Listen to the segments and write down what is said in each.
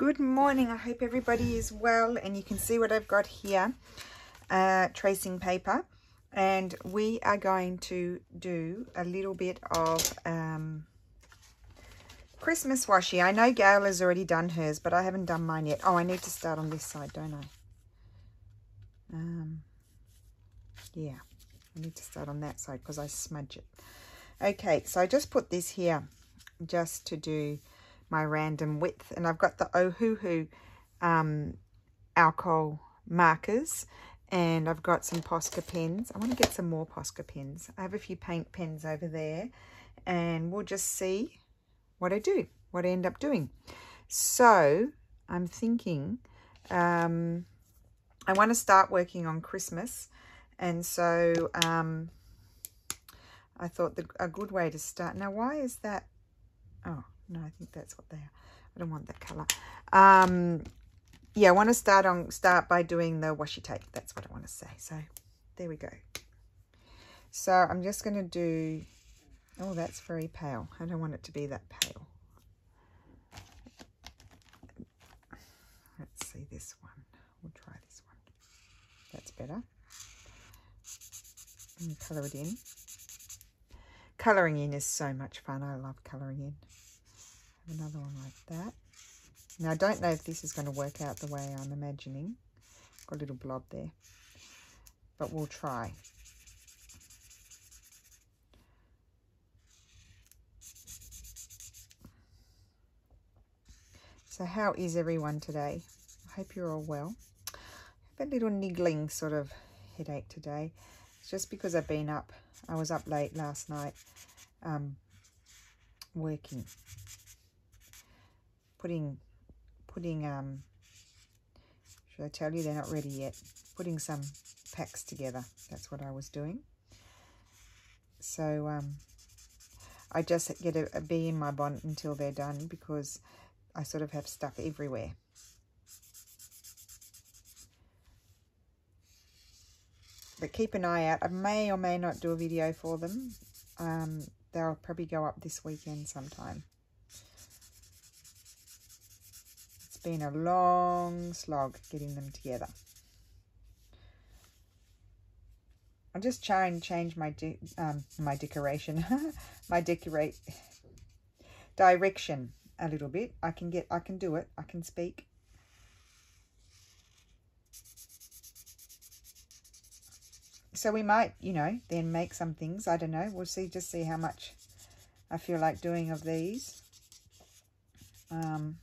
Good morning. I hope everybody is well and you can see what I've got here. Uh, tracing paper. And we are going to do a little bit of um, Christmas washi. I know Gail has already done hers, but I haven't done mine yet. Oh, I need to start on this side, don't I? Um, yeah, I need to start on that side because I smudge it. Okay, so I just put this here just to do my random width. And I've got the Ohuhu um, alcohol markers and I've got some Posca pens. I want to get some more Posca pens. I have a few paint pens over there and we'll just see what I do, what I end up doing. So I'm thinking um, I want to start working on Christmas and so um, I thought the, a good way to start. Now, why is that? Oh, no, I think that's what they are. I don't want that colour. Um, yeah, I want to start on start by doing the washi tape. That's what I want to say. So there we go. So I'm just going to do, oh, that's very pale. I don't want it to be that pale. Let's see this one. We'll try this one. That's better. And colour it in. Colouring in is so much fun. I love colouring in another one like that. Now, I don't know if this is going to work out the way I'm imagining. Got a little blob there. But we'll try. So how is everyone today? I hope you're all well. I have a little niggling sort of headache today. It's just because I've been up. I was up late last night um, working putting, putting, um, should I tell you, they're not ready yet. Putting some packs together. That's what I was doing. So um, I just get a, a bee in my bonnet until they're done because I sort of have stuff everywhere. But keep an eye out. I may or may not do a video for them. Um, they'll probably go up this weekend sometime. Been a long slog getting them together. I'll just try and change my um, my decoration, my decorate direction a little bit. I can get, I can do it. I can speak. So we might, you know, then make some things. I don't know. We'll see, just see how much I feel like doing of these. Um,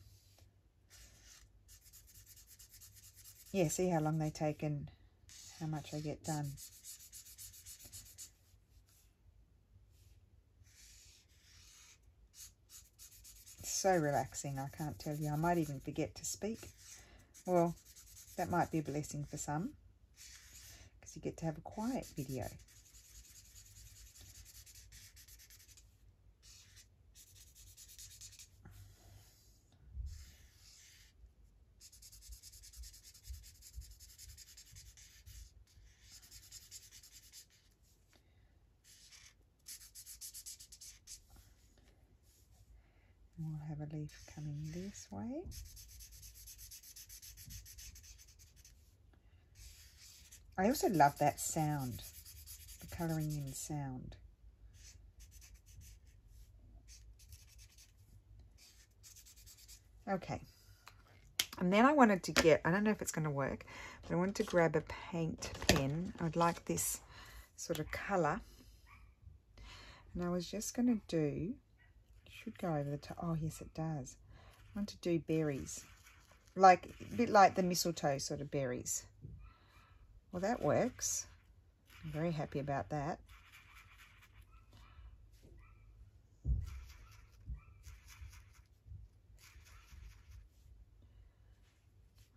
yeah, see how long they take and how much I get done. so relaxing, I can't tell you. I might even forget to speak. Well, that might be a blessing for some because you get to have a quiet video. Have a leaf coming this way. I also love that sound, the colouring in sound. Okay. And then I wanted to get, I don't know if it's going to work, but I wanted to grab a paint pen. I'd like this sort of colour. And I was just going to do go over the top. Oh, yes, it does. I want to do berries. Like, a bit like the mistletoe sort of berries. Well, that works. I'm very happy about that.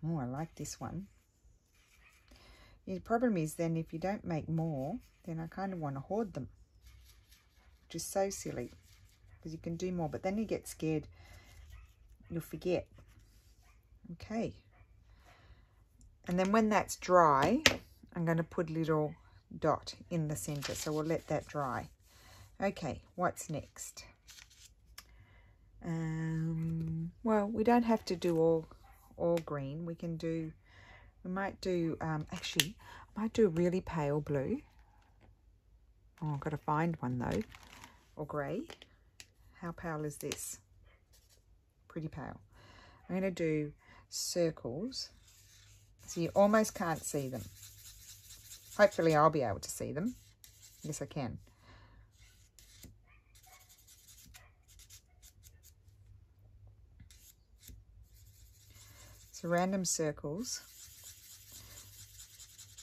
Oh, I like this one. The problem is then if you don't make more, then I kind of want to hoard them, which is so silly because you can do more. But then you get scared, you'll forget. Okay. And then when that's dry, I'm going to put a little dot in the center. So we'll let that dry. Okay, what's next? Um, well, we don't have to do all all green. We can do, we might do, um, actually, I might do a really pale blue. Oh, I've got to find one though. Or grey. How pale is this? Pretty pale. I'm going to do circles. So you almost can't see them. Hopefully I'll be able to see them. Yes, I can. So random circles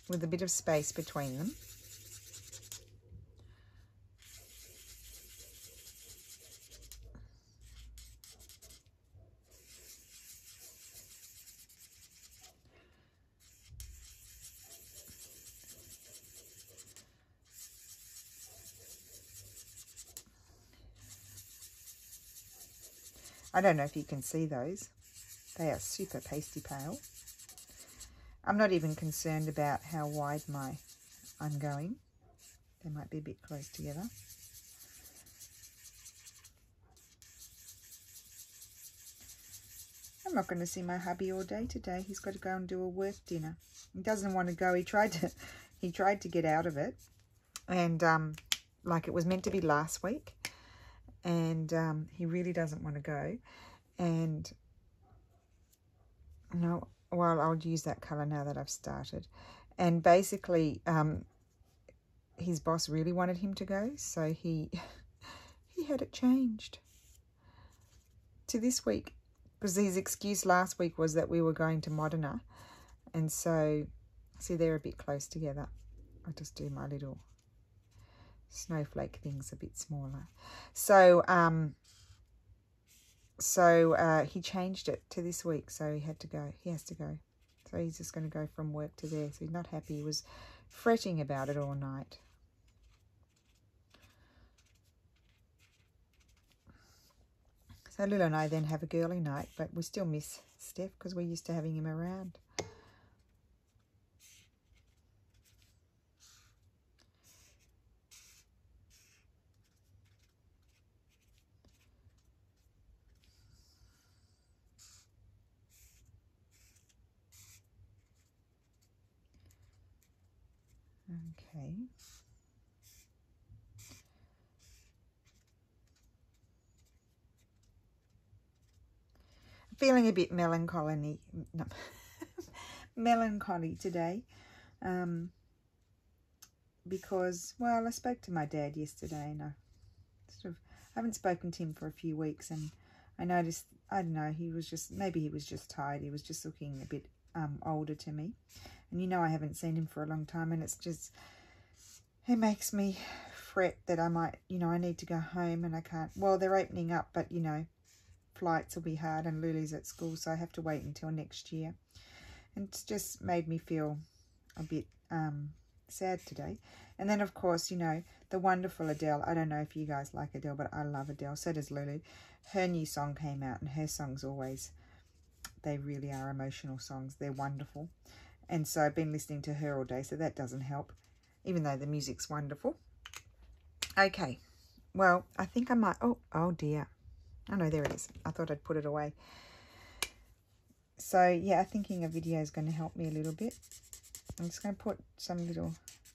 with a bit of space between them. I don't know if you can see those. They are super pasty pale. I'm not even concerned about how wide my I'm going. They might be a bit close together. I'm not going to see my hubby all day today. He's got to go and do a work dinner. He doesn't want to go. He tried to he tried to get out of it. And um, like it was meant to be last week and um, he really doesn't want to go. And no, well, I'll use that colour now that I've started. And basically, um, his boss really wanted him to go, so he he had it changed to this week because his excuse last week was that we were going to Modena, and so see they're a bit close together. I'll just do my little snowflake things a bit smaller. So, um, so uh, he changed it to this week, so he had to go. He has to go. So he's just going to go from work to there. So he's not happy. He was fretting about it all night. So Lulu and I then have a girly night, but we still miss Steph because we're used to having him around. Okay. Feeling a bit melancholy, no, melancholy today, um, because well, I spoke to my dad yesterday, and I sort of haven't spoken to him for a few weeks, and I noticed I don't know he was just maybe he was just tired. He was just looking a bit um, older to me, and you know I haven't seen him for a long time and it's just, it makes me fret that I might, you know, I need to go home and I can't, well, they're opening up, but, you know, flights will be hard and Lulu's at school, so I have to wait until next year. And it's just made me feel a bit um, sad today. And then, of course, you know, the wonderful Adele. I don't know if you guys like Adele, but I love Adele. So does Lulu. Her new song came out, and her songs always, they really are emotional songs. They're wonderful. And so I've been listening to her all day, so that doesn't help, even though the music's wonderful. Okay, well, I think I might, oh, oh dear. Oh no, there it is. I thought I'd put it away. So yeah, thinking a video is going to help me a little bit. I'm just going to put some little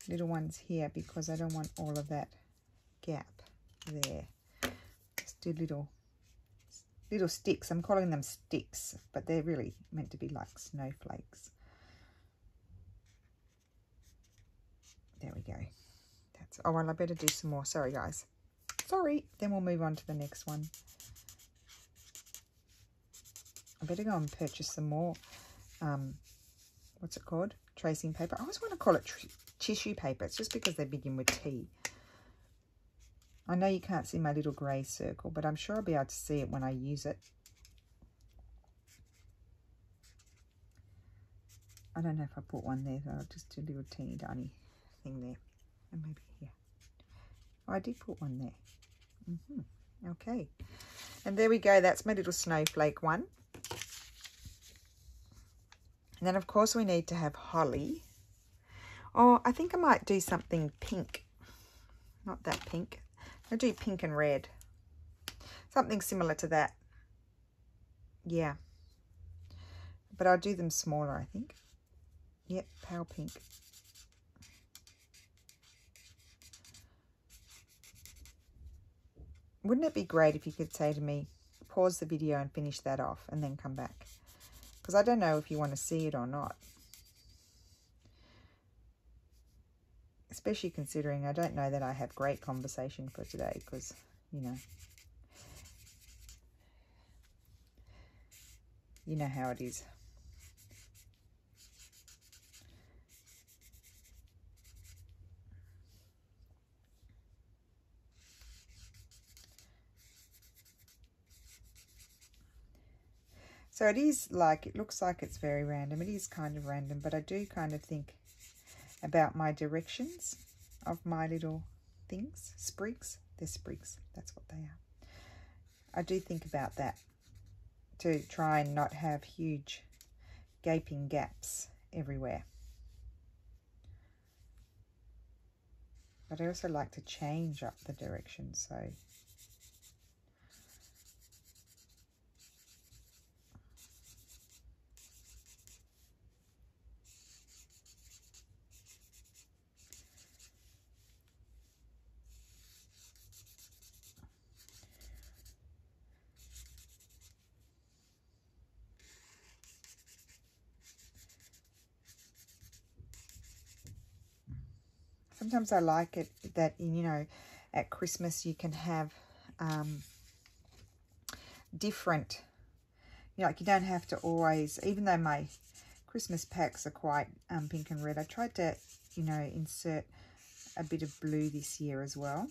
little ones here because I don't want all of that gap there. Just do little little sticks. I'm calling them sticks, but they're really meant to be like snowflakes. There we go. That's oh well I better do some more. Sorry guys. Sorry. Then we'll move on to the next one. I better go and purchase some more um what's it called? Tracing paper. I always want to call it tissue paper. It's just because they begin with T. I know you can't see my little grey circle, but I'm sure I'll be able to see it when I use it. I don't know if I put one there, though. I'll just do a little teeny tiny there. And maybe here. Oh, I did put one there. Mm -hmm. Okay. And there we go. That's my little snowflake one. And then, of course, we need to have holly. Oh, I think I might do something pink. Not that pink. I'll do pink and red. Something similar to that. Yeah. But I'll do them smaller, I think. Yep, pale pink. Wouldn't it be great if you could say to me, pause the video and finish that off and then come back? Because I don't know if you want to see it or not. Especially considering I don't know that I have great conversation for today because, you know, you know how it is. So it is like, it looks like it's very random. It is kind of random, but I do kind of think about my directions of my little things. Sprigs. They're sprigs. That's what they are. I do think about that to try and not have huge gaping gaps everywhere. But I also like to change up the direction so sometimes I like it that, you know, at Christmas you can have um, different, you know, like you don't have to always, even though my Christmas packs are quite um, pink and red, I tried to, you know, insert a bit of blue this year as well.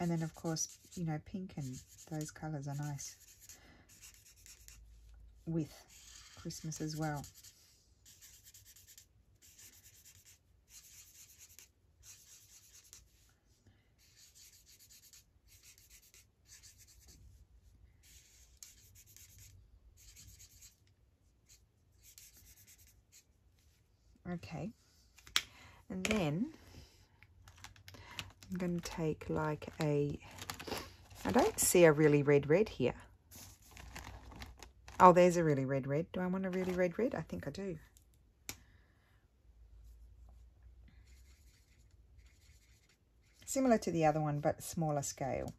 And then, of course, you know, pink and those colours are nice with Christmas as well. Okay. And then I'm going to take like a, I don't see a really red red here. Oh, there's a really red red. Do I want a really red red? I think I do. Similar to the other one, but smaller scale.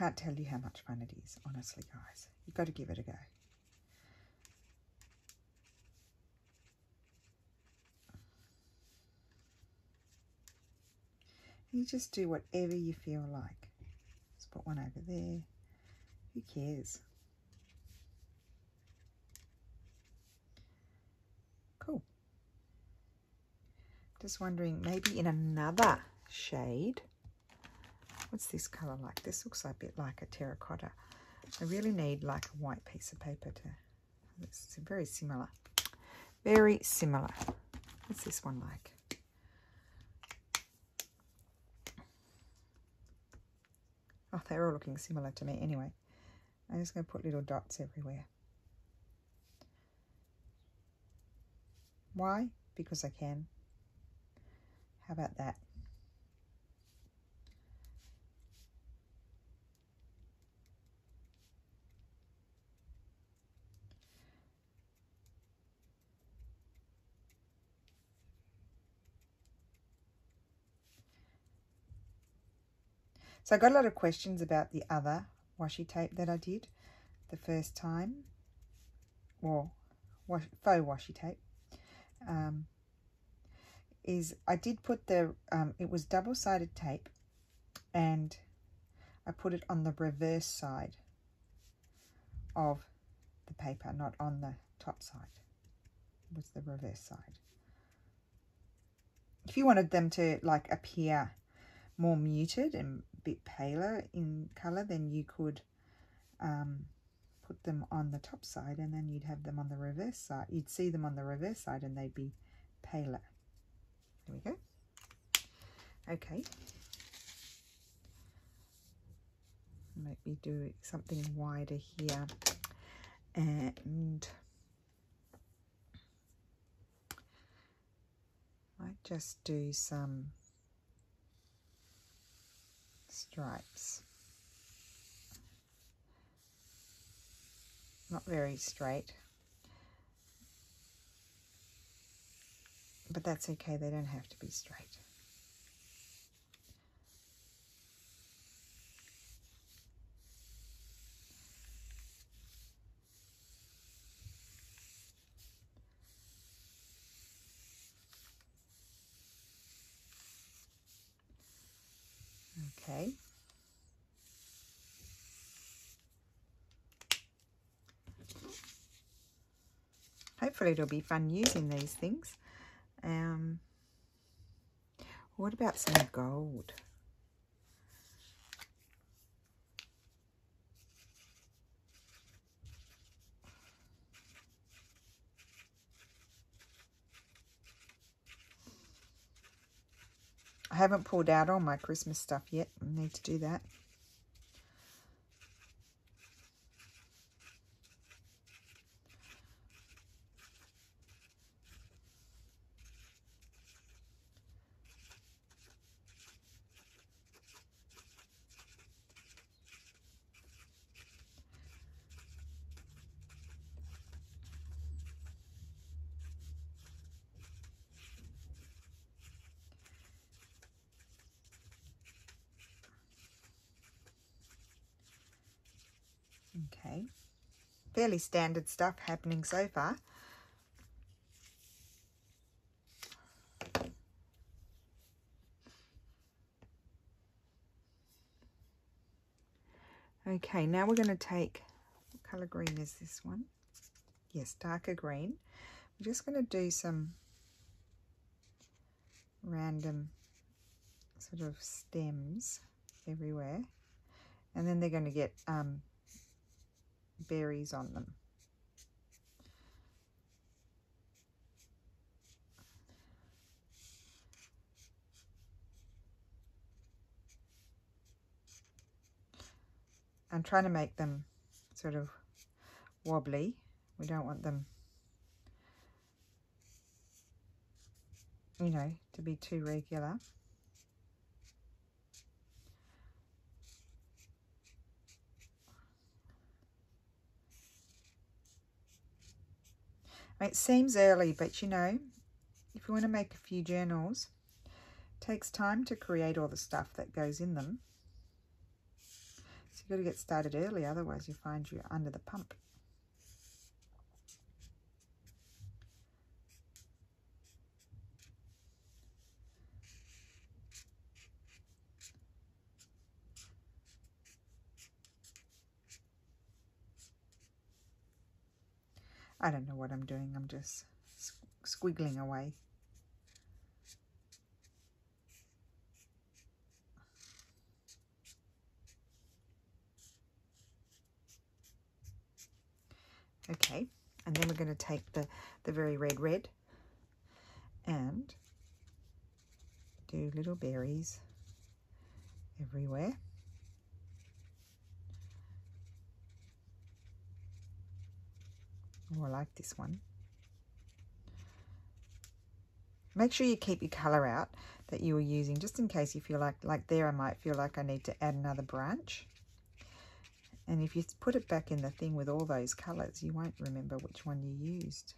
Can't tell you how much fun it is, honestly, guys. You've got to give it a go. You just do whatever you feel like. Let's put one over there. Who cares? Cool. Just wondering, maybe in another shade, What's this colour like? This looks a bit like a terracotta. I really need like a white piece of paper to... It's very similar. Very similar. What's this one like? Oh, they're all looking similar to me. Anyway, I'm just going to put little dots everywhere. Why? Because I can. How about that? So I got a lot of questions about the other washi tape that I did the first time. Well, faux washi tape. Um, is I did put the, um, it was double-sided tape and I put it on the reverse side of the paper, not on the top side. It was the reverse side. If you wanted them to like appear more muted and bit paler in colour, then you could um, put them on the top side and then you'd have them on the reverse side. You'd see them on the reverse side and they'd be paler. There we go. Okay. Maybe do something wider here and might just do some stripes. Not very straight. But that's okay, they don't have to be straight. Okay. Hopefully it'll be fun using these things. Um, what about some gold? I haven't pulled out all my Christmas stuff yet. I need to do that. Okay, fairly standard stuff happening so far. Okay, now we're going to take, what colour green is this one? Yes, darker green. We're just going to do some random sort of stems everywhere. And then they're going to get um, berries on them. I'm trying to make them sort of wobbly. We don't want them, you know, to be too regular. It seems early, but you know, if you want to make a few journals, it takes time to create all the stuff that goes in them. So you've got to get started early, otherwise you find you're under the pump. I don't know what I'm doing. I'm just squiggling away. Okay, and then we're going to take the, the very red red and do little berries everywhere. Oh, I like this one. Make sure you keep your colour out that you were using, just in case you feel like, like there I might feel like I need to add another branch. And if you put it back in the thing with all those colours, you won't remember which one you used.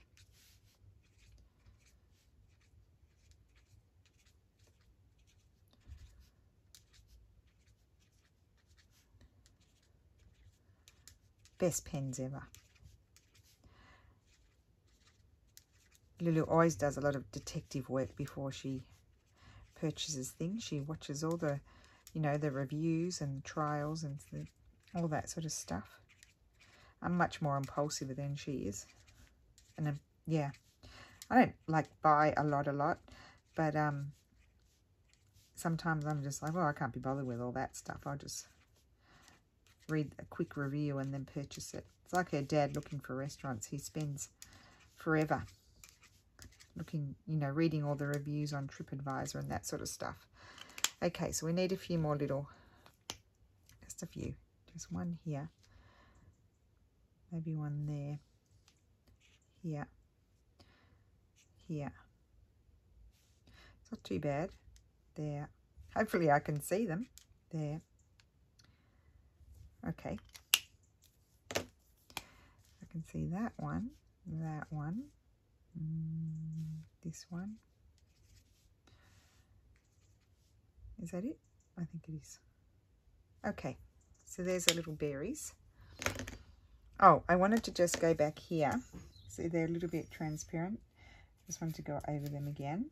Best pens ever. Lulu always does a lot of detective work before she purchases things. She watches all the, you know, the reviews and trials and the, all that sort of stuff. I'm much more impulsive than she is. And um, yeah, I don't like buy a lot, a lot, but um, sometimes I'm just like, well, I can't be bothered with all that stuff. I'll just read a quick review and then purchase it. It's like her dad looking for restaurants. He spends forever looking, you know, reading all the reviews on TripAdvisor and that sort of stuff. Okay, so we need a few more little, just a few. Just one here. Maybe one there. Here. Here. It's not too bad. There. Hopefully I can see them. There. Okay. I can see that one, that one, mm, this one. Is that it? I think it is. Okay, so there's a little berries. Oh, I wanted to just go back here. See, they're a little bit transparent. Just wanted to go over them again.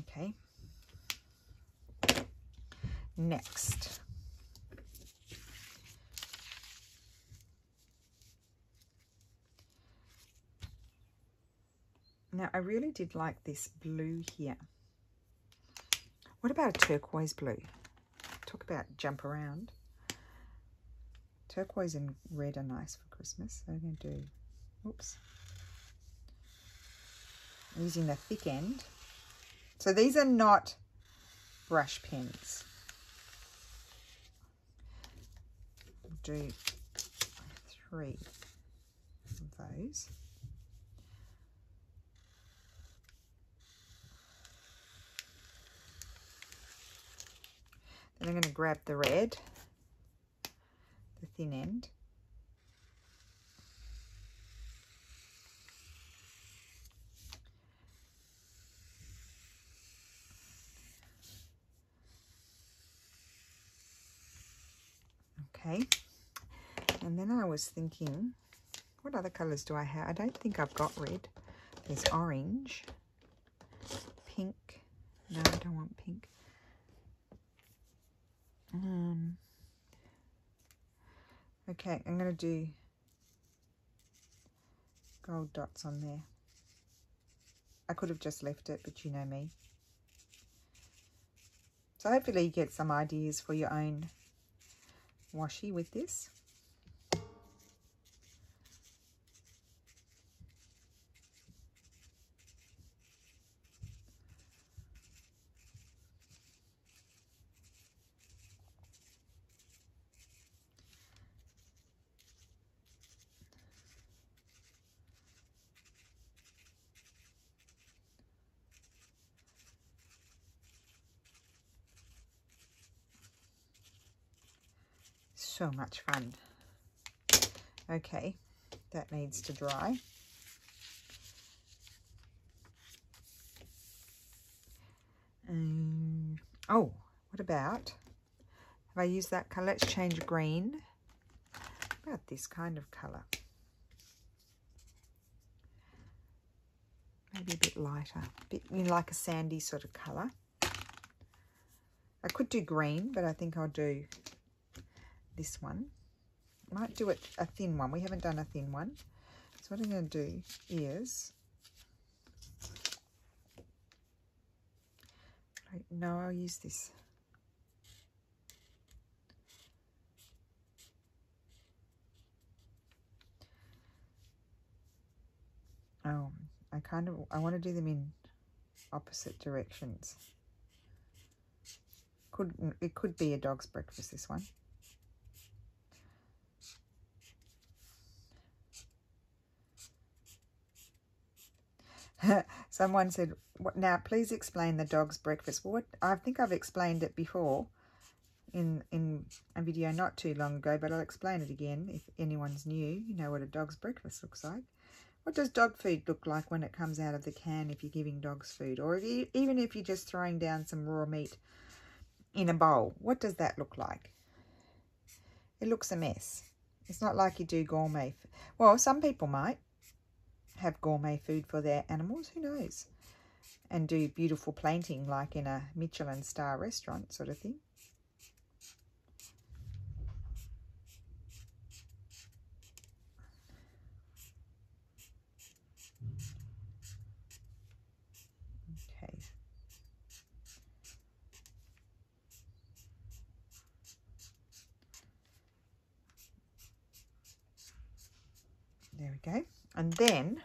Okay. Next. Now, I really did like this blue here. What about a turquoise blue? Talk about jump around. Turquoise and red are nice for Christmas. So I'm going to do, oops, using the thick end. So these are not brush pens. Do three of those. Then I'm going to grab the red, the thin end. Okay, and then I was thinking, what other colours do I have? I don't think I've got red. There's orange, pink. No, I don't want pink. Um, okay, I'm going to do gold dots on there. I could have just left it, but you know me. So hopefully you get some ideas for your own washi with this. So much fun. Okay, that needs to dry. Um, oh, what about, have I used that colour? Let's change green. about this kind of colour? Maybe a bit lighter, a bit you know, like a sandy sort of colour. I could do green, but I think I'll do this one. Might do it a thin one. We haven't done a thin one. So what I'm going to do is... No, I'll use this. Oh, I kind of, I want to do them in opposite directions. Could It could be a dog's breakfast, this one. Someone said, now please explain the dog's breakfast. Well, what, I think I've explained it before in, in a video not too long ago, but I'll explain it again if anyone's new. You know what a dog's breakfast looks like. What does dog food look like when it comes out of the can if you're giving dogs food? Or if you, even if you're just throwing down some raw meat in a bowl, what does that look like? It looks a mess. It's not like you do gourmet. Well, some people might have gourmet food for their animals, who knows? And do beautiful planting, like in a Michelin star restaurant sort of thing. Okay. There we go. And then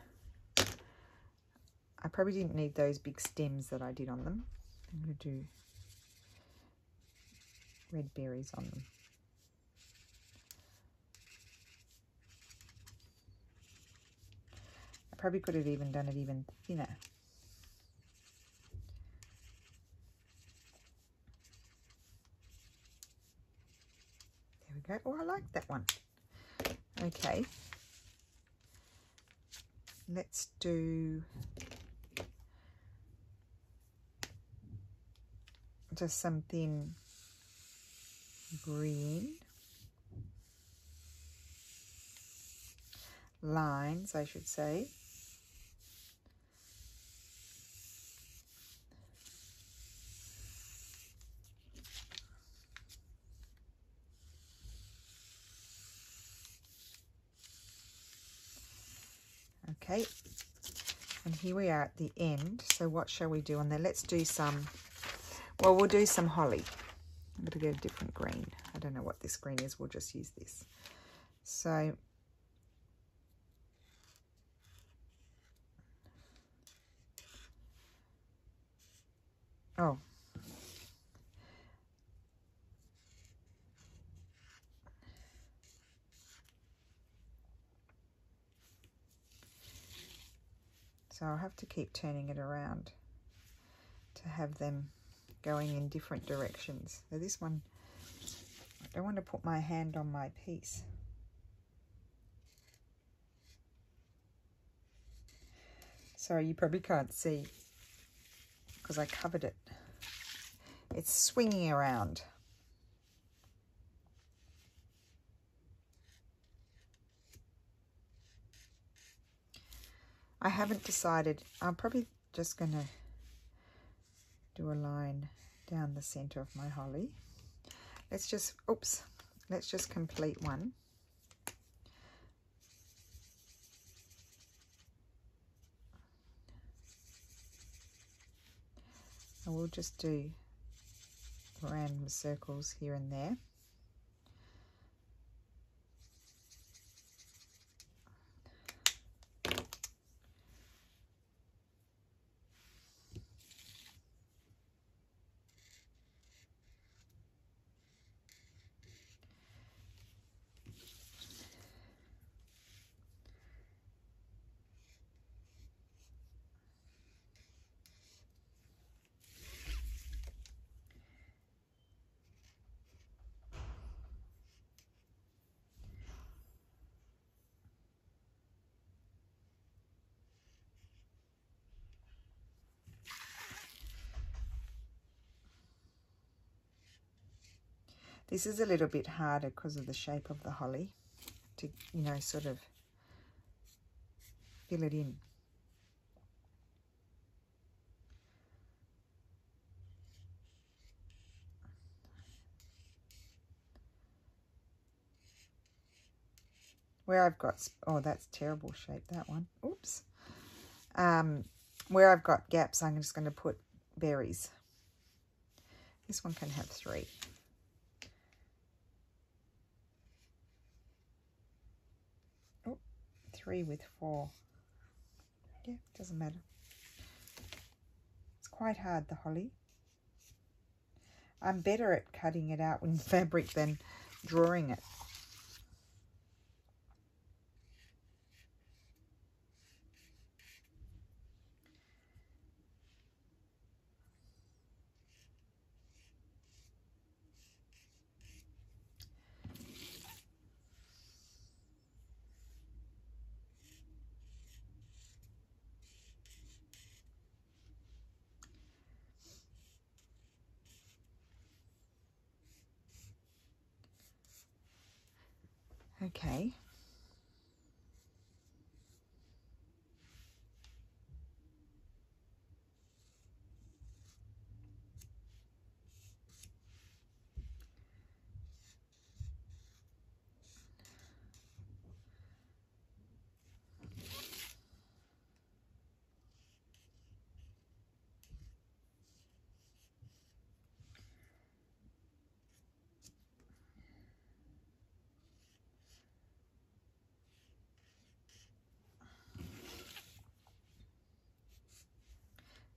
I probably didn't need those big stems that I did on them. I'm going to do red berries on them. I probably could have even done it even thinner. There we go. Oh, I like that one. Okay. Let's do just something green lines I should say okay and here we are at the end so what shall we do on there let's do some well, we'll do some holly. I'm going to get a different green. I don't know what this green is. We'll just use this. So, oh. So I'll have to keep turning it around to have them going in different directions. So this one, I don't want to put my hand on my piece. Sorry, you probably can't see because I covered it. It's swinging around. I haven't decided. I'm probably just going to do a line down the center of my holly. Let's just, oops, let's just complete one. I will just do random circles here and there. This is a little bit harder because of the shape of the holly to, you know, sort of fill it in. Where I've got, oh, that's terrible shape, that one. Oops. Um, where I've got gaps, I'm just going to put berries. This one can have three. Three with four. Yeah, doesn't matter. It's quite hard, the holly. I'm better at cutting it out in fabric than drawing it.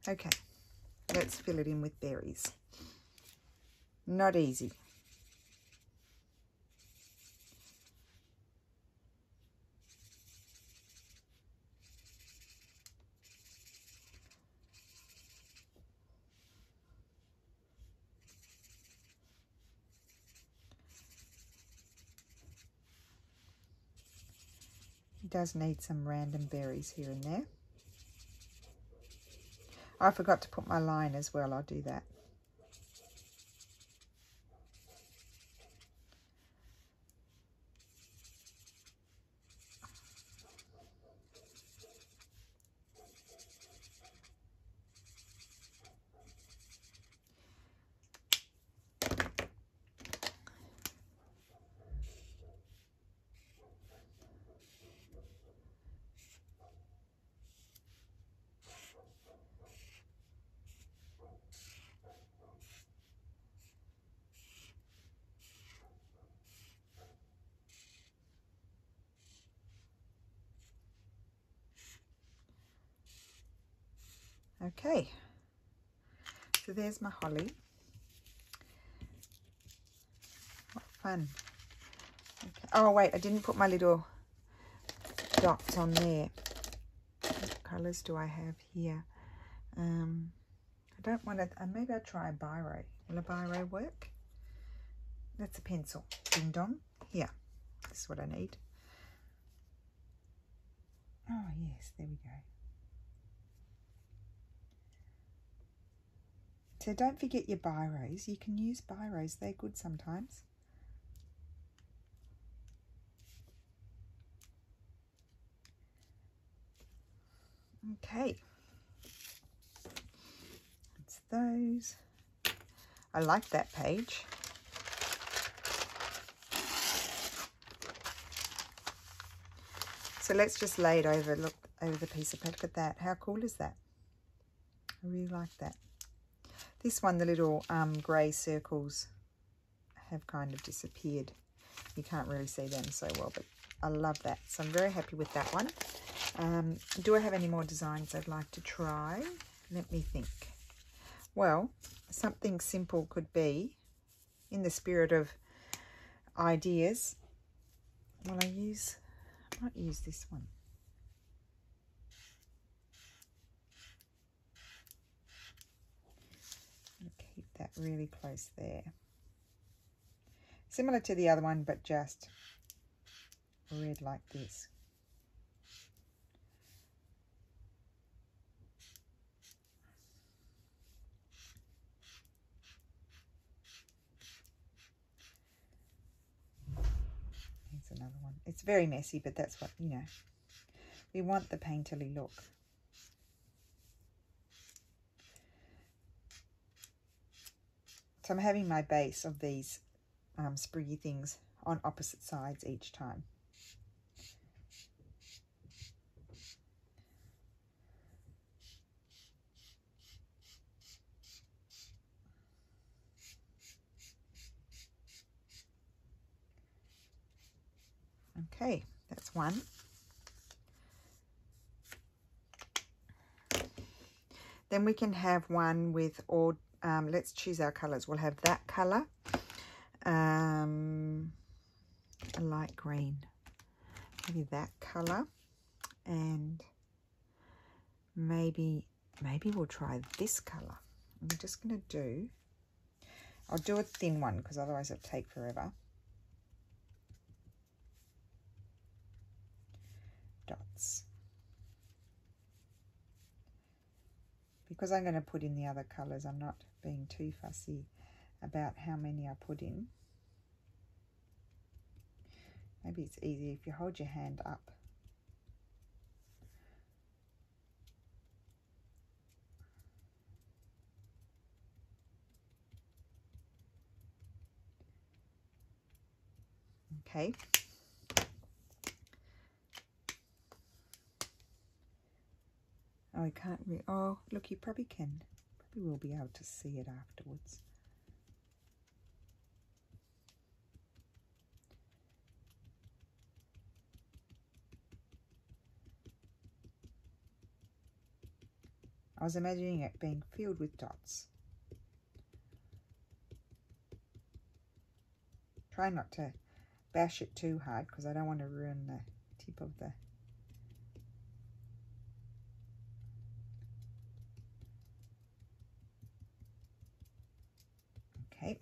Okay, let's fill it in with berries. Not easy. does need some random berries here and there. I forgot to put my line as well. I'll do that. Okay, so there's my holly. What fun. Okay. Oh, wait, I didn't put my little dots on there. What colours do I have here? Um, I don't want to, uh, maybe I'll try a biro. Will a biro work? That's a pencil. Ding dong. Here, this is what I need. Oh, yes, there we go. So don't forget your biros. You can use biros. They're good sometimes. Okay. It's those. I like that page. So let's just lay it over, look over the piece of paper. Look at that. How cool is that? I really like that. This one, the little um, grey circles have kind of disappeared. You can't really see them so well, but I love that. So I'm very happy with that one. Um, do I have any more designs I'd like to try? Let me think. Well, something simple could be, in the spirit of ideas, well, I use, I might use this one. that really close there. Similar to the other one, but just red like this. Here's another one. It's very messy, but that's what, you know, we want the painterly look. So I'm having my base of these um, spriggy things on opposite sides each time. Okay, that's one. Then we can have one with all um, let's choose our colors. We'll have that color, um, a light green, maybe that color, and maybe maybe we'll try this color. I'm just going to do, I'll do a thin one because otherwise it'll take forever. Dots. because I'm going to put in the other colours, I'm not being too fussy about how many I put in. Maybe it's easy if you hold your hand up. Okay. Oh, I can't. Oh, look, you probably can. Probably will be able to see it afterwards. I was imagining it being filled with dots. Try not to bash it too hard because I don't want to ruin the tip of the Okay.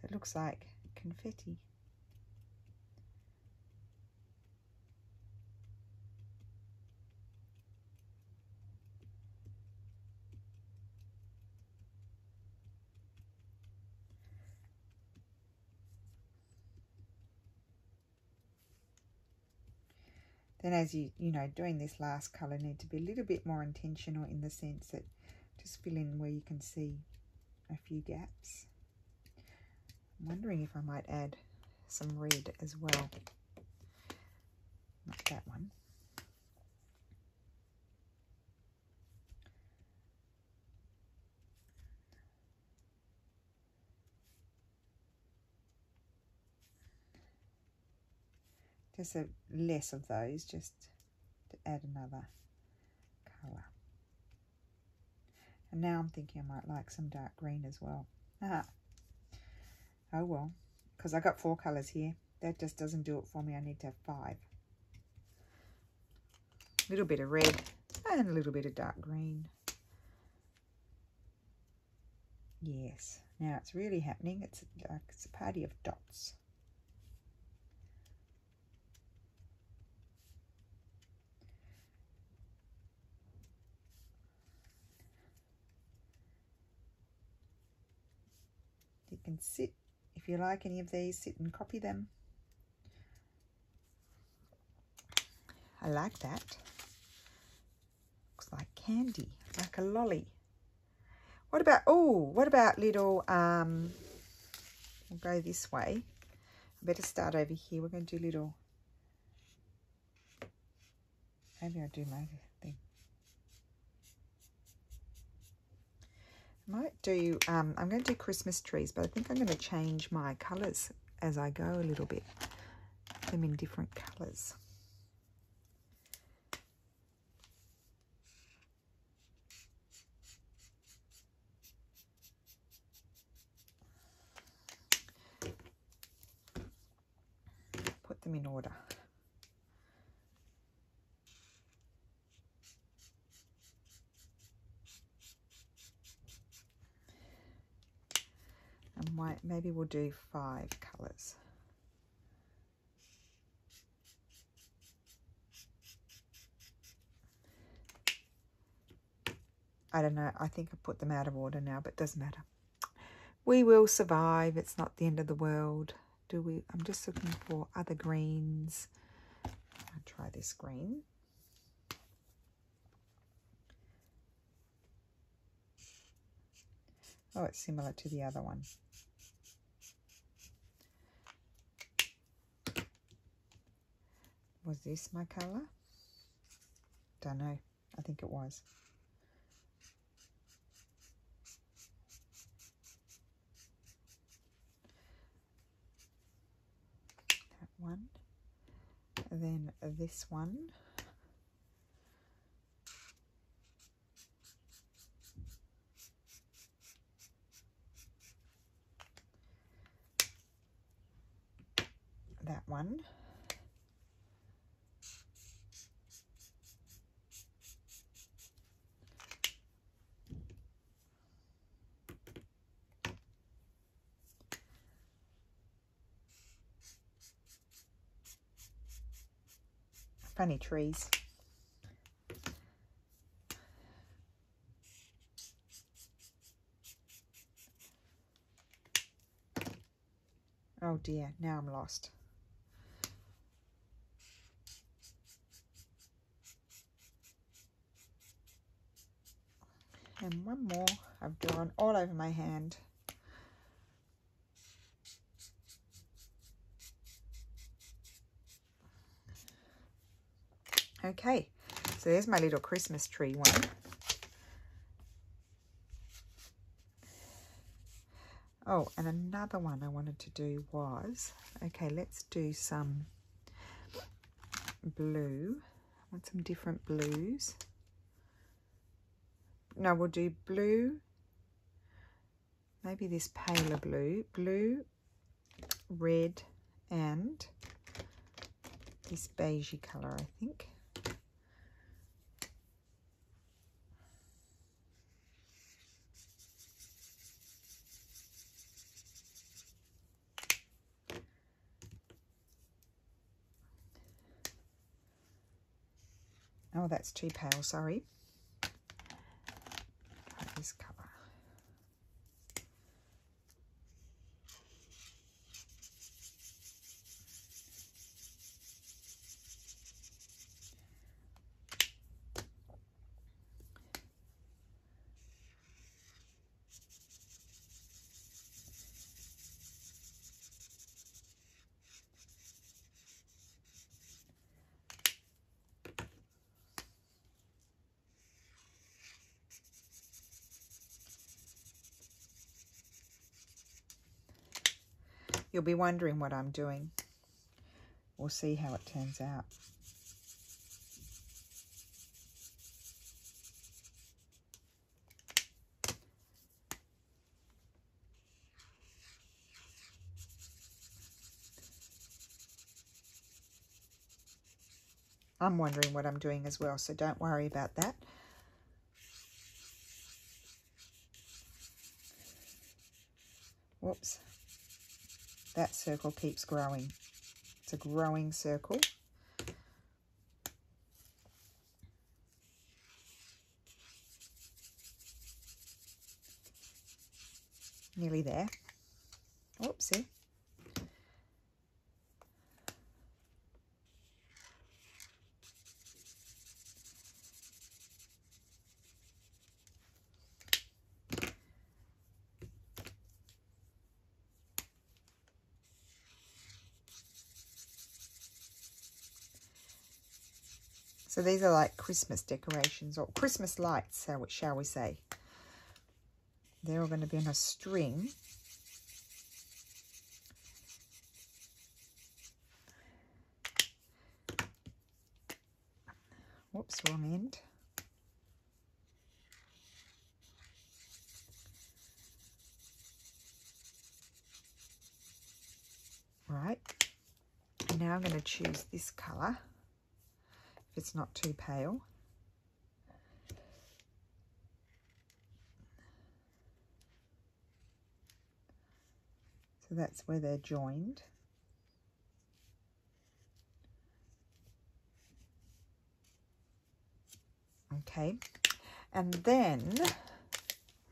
So it looks like confetti. Then as you you know doing this last color need to be a little bit more intentional in the sense that just fill in where you can see a few gaps. I'm wondering if I might add some red as well. Not that one just a less of those just to add another colour. And now I'm thinking I might like some dark green as well. Ah. oh well. Because I got four colours here. That just doesn't do it for me. I need to have five. A little bit of red and a little bit of dark green. Yes. Now it's really happening. It's like it's a party of dots can sit, if you like any of these, sit and copy them. I like that. Looks like candy, like a lolly. What about, oh, what about little, um, we'll go this way. I better start over here. We're going to do little, maybe I'll do my might do, um, I'm going to do Christmas trees, but I think I'm going to change my colours as I go a little bit. Them in different colours. Put them in order. Maybe we'll do five colors I don't know I think I put them out of order now but it doesn't matter. We will survive it's not the end of the world do we? I'm just looking for other greens. I'll try this green. Oh, it's similar to the other one. Was this my colour? Don't know. I think it was. That one. And then this one. That one. Funny trees. Oh dear, now I'm lost. And one more I've drawn all over my hand. Okay, so there's my little Christmas tree one. Oh, and another one I wanted to do was, okay, let's do some blue. I want some different blues. No, we'll do blue. Maybe this paler blue. Blue, red, and this beigey colour, I think. Oh, that's too pale, sorry. This. You'll be wondering what I'm doing. We'll see how it turns out. I'm wondering what I'm doing as well, so don't worry about that. Whoops that circle keeps growing. It's a growing circle. Nearly there. Oopsie. So these are like Christmas decorations or Christmas lights, shall we say. They're all going to be on a string. Whoops, wrong end. Right. Now I'm going to choose this colour if it's not too pale. So that's where they're joined. Okay, and then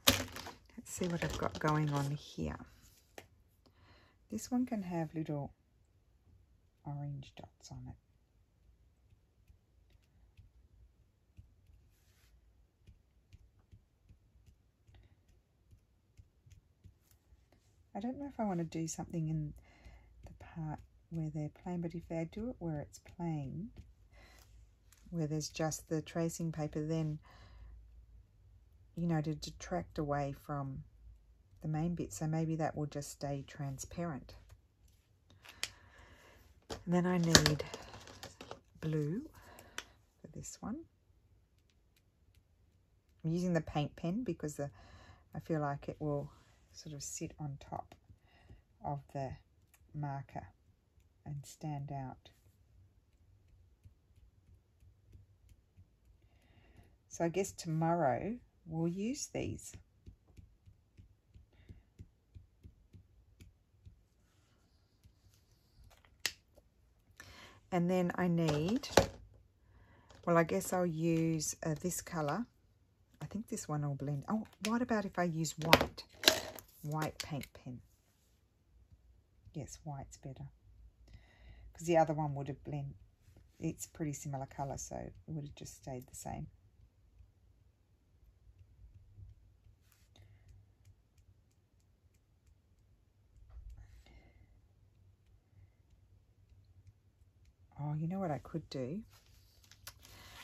let's see what I've got going on here. This one can have little orange dots on it. I don't know if I want to do something in the part where they're plain, but if I do it where it's plain, where there's just the tracing paper, then, you know, to detract away from the main bit. So maybe that will just stay transparent. And then I need blue for this one. I'm using the paint pen because the, I feel like it will sort of sit on top of the marker and stand out. So I guess tomorrow we'll use these. And then I need, well, I guess I'll use uh, this colour. I think this one will blend. Oh, what about if I use white? White paint pen. Yes, white's better. Because the other one would have blend. It's pretty similar colour, so it would have just stayed the same. Oh, you know what I could do?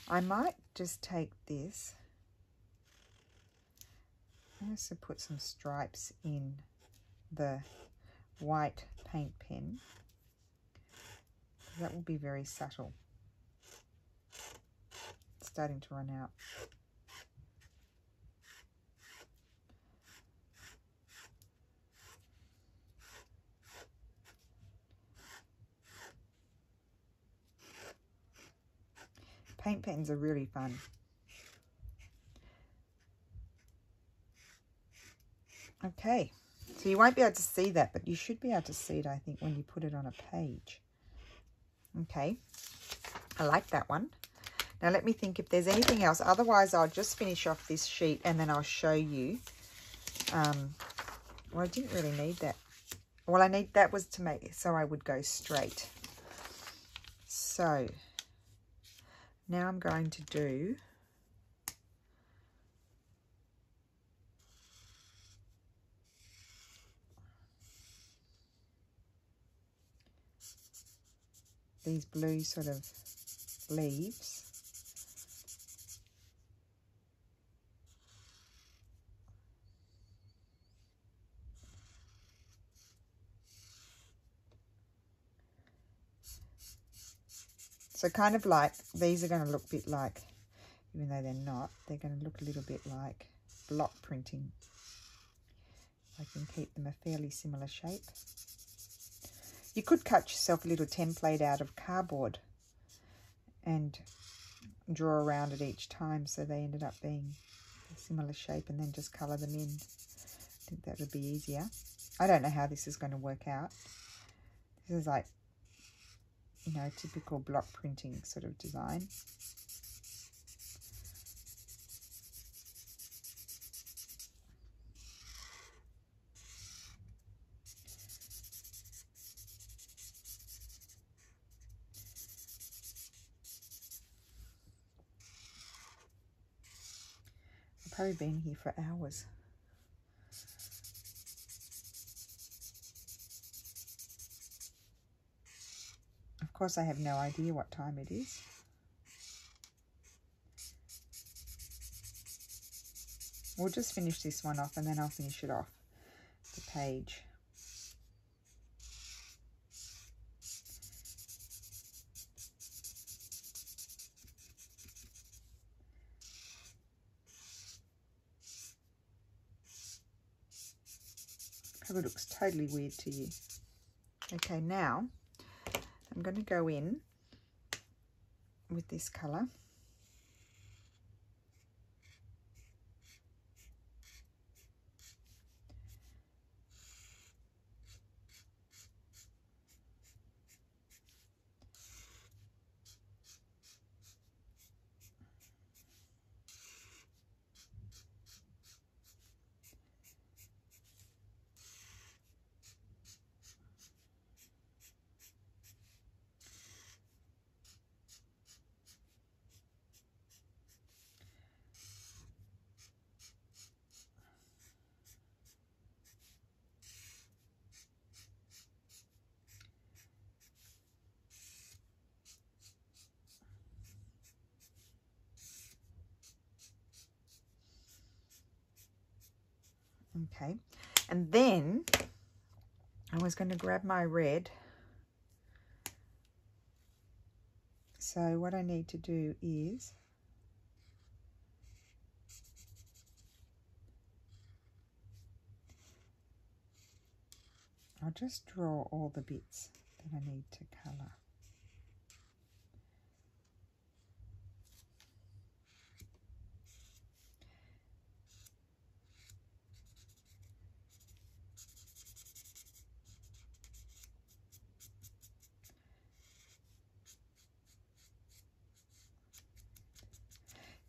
I might just take this I also put some stripes in the white paint pen. That will be very subtle. starting to run out. Paint pens are really fun. Okay, so you won't be able to see that, but you should be able to see it, I think, when you put it on a page. Okay, I like that one. Now let me think if there's anything else. Otherwise, I'll just finish off this sheet and then I'll show you. Um, well, I didn't really need that. Well, I need that was to make so I would go straight. So now I'm going to do these blue sort of leaves. So kind of like, these are going to look a bit like, even though they're not, they're going to look a little bit like block printing. I can keep them a fairly similar shape. You could cut yourself a little template out of cardboard and draw around it each time so they ended up being a similar shape and then just colour them in. I think that would be easier. I don't know how this is going to work out. This is like you know, typical block printing sort of design. Probably been here for hours. Of course, I have no idea what time it is. We'll just finish this one off and then I'll finish it off the page. Probably looks totally weird to you. Okay, now I'm going to go in with this colour. Okay, and then I was going to grab my red. So what I need to do is I'll just draw all the bits that I need to colour.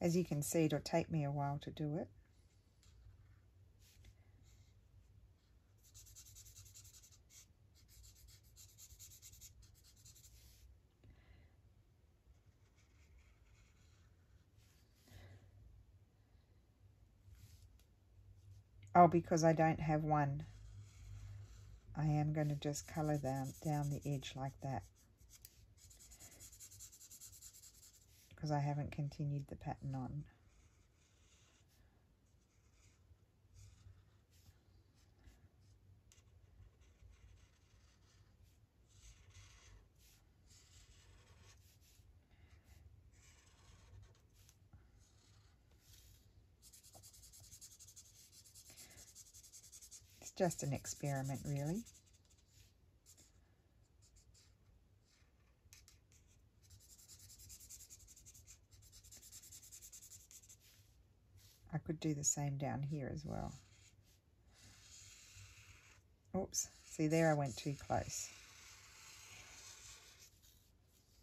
As you can see, it'll take me a while to do it. Oh, because I don't have one, I am going to just colour down, down the edge like that. because I haven't continued the pattern on. It's just an experiment really. Do the same down here as well. Oops, see there I went too close.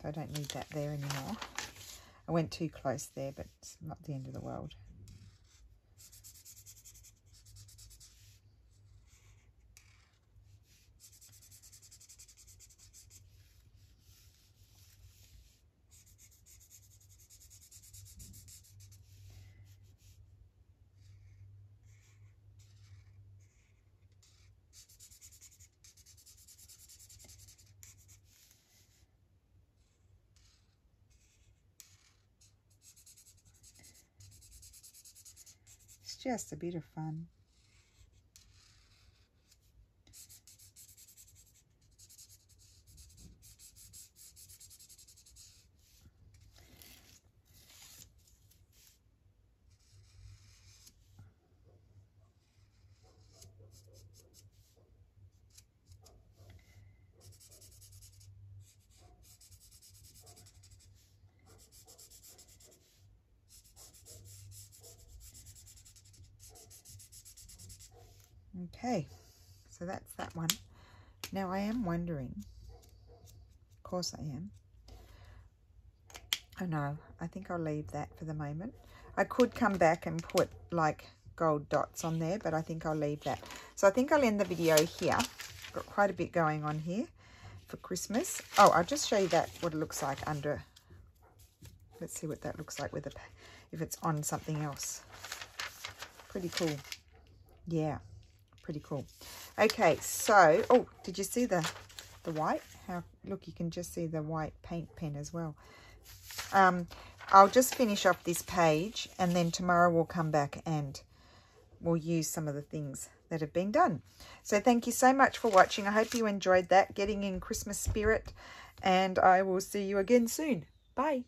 I don't need that there anymore. I went too close there, but it's not the end of the world. Just a bit of fun. Okay, so that's that one. Now I am wondering, of course I am. I know, I think I'll leave that for the moment. I could come back and put like gold dots on there, but I think I'll leave that. So I think I'll end the video here. Got quite a bit going on here for Christmas. Oh, I'll just show you that, what it looks like under. Let's see what that looks like with a, if it's on something else. Pretty cool. Yeah pretty cool. Okay, so, oh, did you see the, the white? How, look, you can just see the white paint pen as well. Um, I'll just finish off this page and then tomorrow we'll come back and we'll use some of the things that have been done. So thank you so much for watching. I hope you enjoyed that, getting in Christmas spirit, and I will see you again soon. Bye.